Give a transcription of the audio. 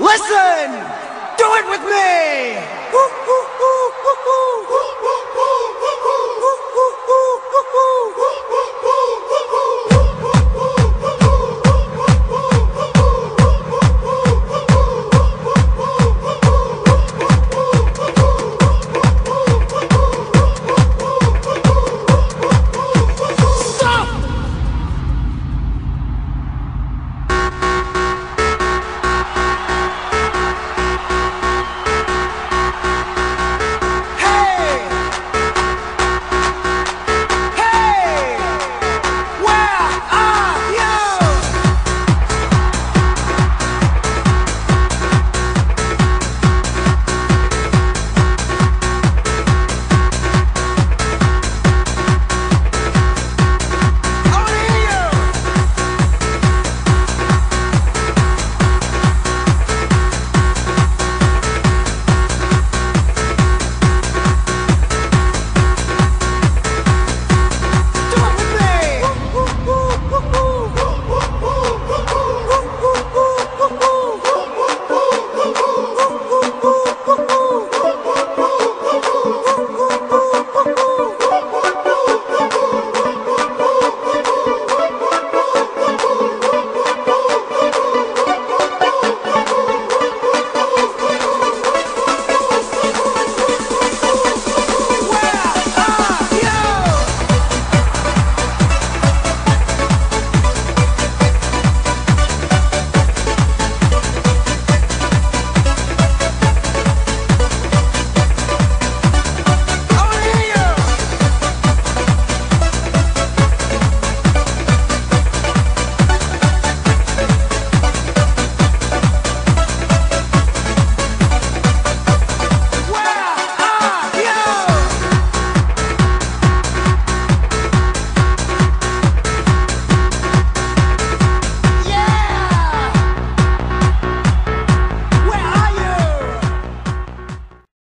Listen! Do it with me! Woo, woo.